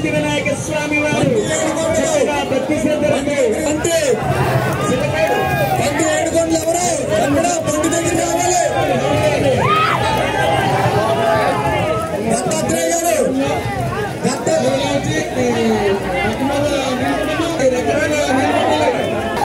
సిద్ధి వినాయక స్వామి వారు. భక్తి శ్రద్ధలతో. అంటే పండు ఏడుకొండలు దత్తాత్రేయ గారు.